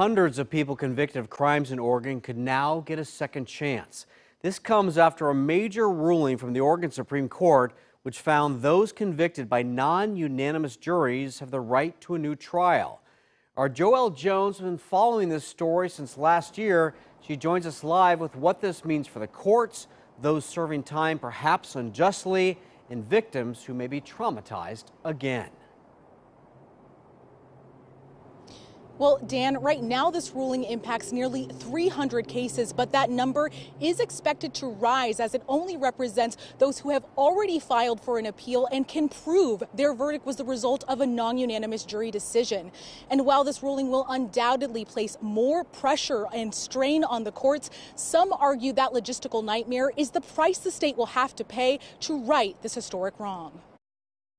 Hundreds of people convicted of crimes in Oregon could now get a second chance. This comes after a major ruling from the Oregon Supreme Court, which found those convicted by non unanimous juries have the right to a new trial. Our Joelle Jones has been following this story since last year. She joins us live with what this means for the courts, those serving time perhaps unjustly, and victims who may be traumatized again. Well, Dan, right now this ruling impacts nearly 300 cases, but that number is expected to rise as it only represents those who have already filed for an appeal and can prove their verdict was the result of a non unanimous jury decision. And while this ruling will undoubtedly place more pressure and strain on the courts, some argue that logistical nightmare is the price the state will have to pay to right this historic wrong.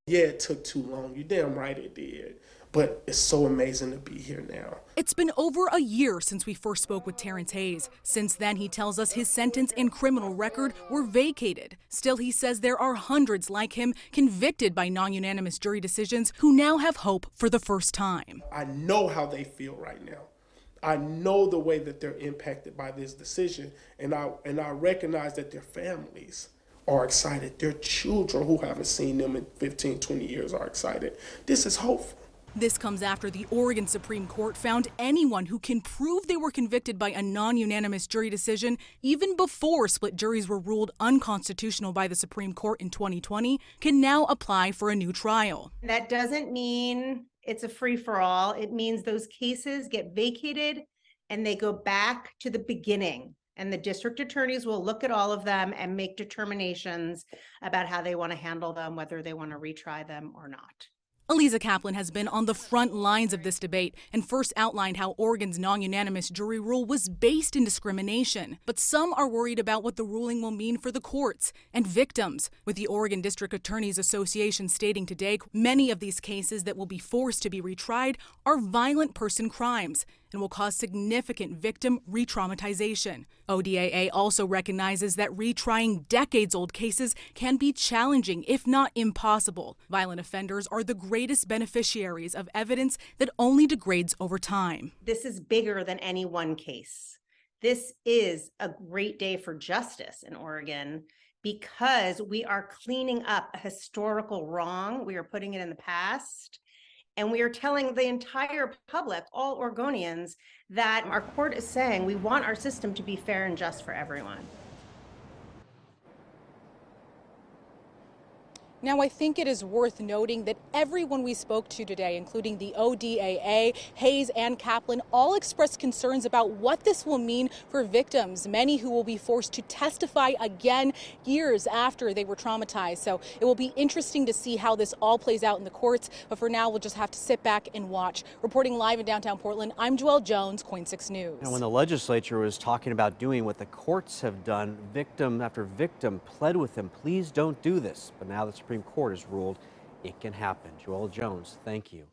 Yeah, it took too long. You damn right it did. But it's so amazing to be here now. It's been over a year since we first spoke with Terrence Hayes. Since then, he tells us his sentence and criminal record were vacated. Still, he says there are hundreds like him convicted by non unanimous jury decisions who now have hope for the first time. I know how they feel right now. I know the way that they're impacted by this decision, and I and I recognize that their families are excited. Their children who haven't seen them in 15, 20 years are excited. This is hopeful. This comes after the Oregon Supreme Court found anyone who can prove they were convicted by a non unanimous jury decision, even before split juries were ruled unconstitutional by the Supreme Court in 2020, can now apply for a new trial. That doesn't mean it's a free for all. It means those cases get vacated and they go back to the beginning. And the district attorneys will look at all of them and make determinations about how they want to handle them, whether they want to retry them or not. Aliza Kaplan has been on the front lines of this debate and first outlined how Oregon's non unanimous jury rule was based in discrimination. But some are worried about what the ruling will mean for the courts and victims. With the Oregon District Attorneys Association stating today many of these cases that will be forced to be retried are violent person crimes and will cause significant victim re traumatization. ODAA also recognizes that retrying decades old cases can be challenging, if not impossible. Violent offenders are the greatest beneficiaries of evidence that only degrades over time. This is bigger than any one case. This is a great day for justice in Oregon because we are cleaning up a historical wrong. We are putting it in the past and we are telling the entire public, all Oregonians, that our court is saying we want our system to be fair and just for everyone. Now, I think it is worth noting that everyone we spoke to today, including the ODAA, Hayes, and Kaplan, all expressed concerns about what this will mean for victims, many who will be forced to testify again years after they were traumatized. So it will be interesting to see how this all plays out in the courts. But for now, we'll just have to sit back and watch. Reporting live in downtown Portland, I'm Joelle Jones, KOIN 6 News. And when the legislature was talking about doing what the courts have done, victim after victim pled with them, please don't do this. But now the Supreme Court has ruled it can happen. Joelle Jones, thank you.